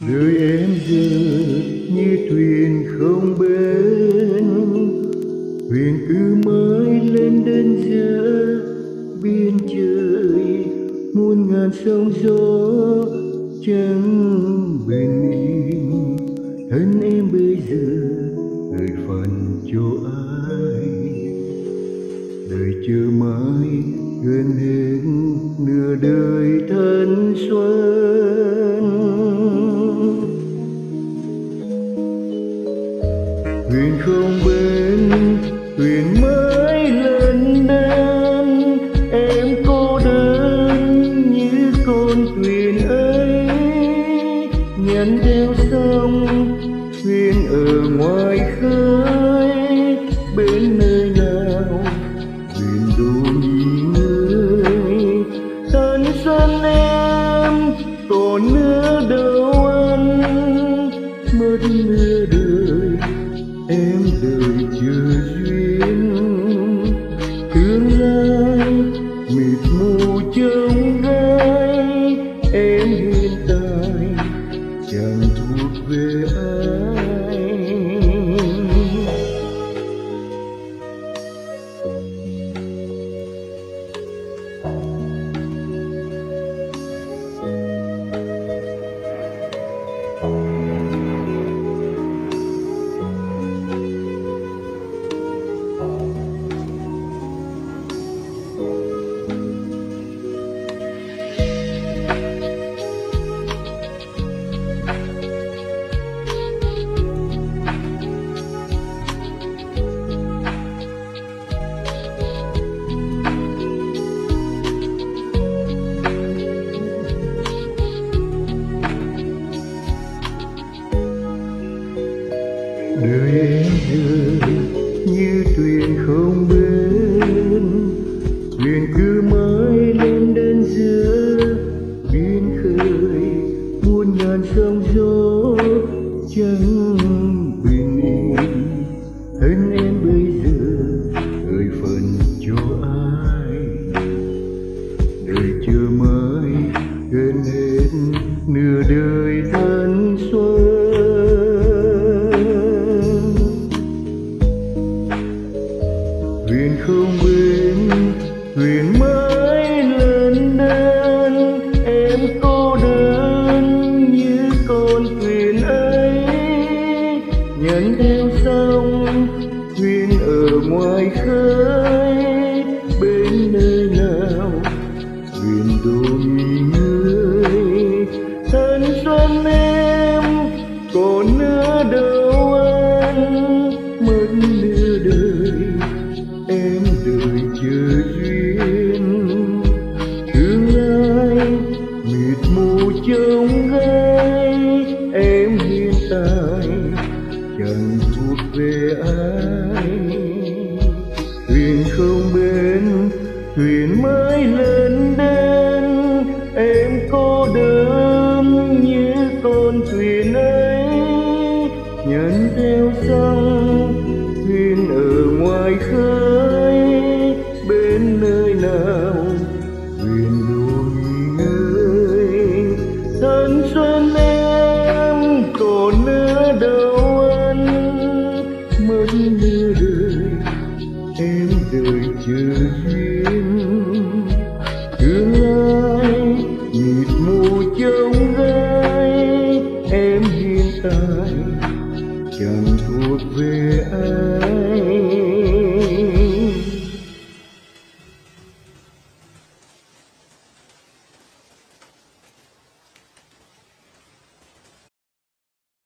nơi em giờ như thuyền không bến. Thuyền cứ mãi lên đến giữa biên trời muôn ngàn sóng gió chẳng bình yên thân em bây giờ gửi phần cho ai? Đời chờ mãi gần hết nửa đời thân xuân. Huyền không bên, huyền mới lên đơn em cô đơn như con thuyền ấy. Nhận theo sông, thuyền ở ngoài khơi. Đời như thuyền không bên thuyền cứ mãi lên đến giữa biển khơi muôn ngàn sóng gió chẳng theo sông, thuyền ở ngoài khơi, bên nơi nào, thuyền đôi người. Thân xuân em, còn nữa đâu anh, mất nửa đời. Em đợi chờ duyên, tương lai mịt mù trông gai thuyền ấy nhận theo sông thuyền ở ngoài khơi, bên nơi nào thuyền đôi nơi thân xuân em còn nữa đâu anh mất nửa đời em đợi chờ duyên. Ta. Chẳng thuộc về ai?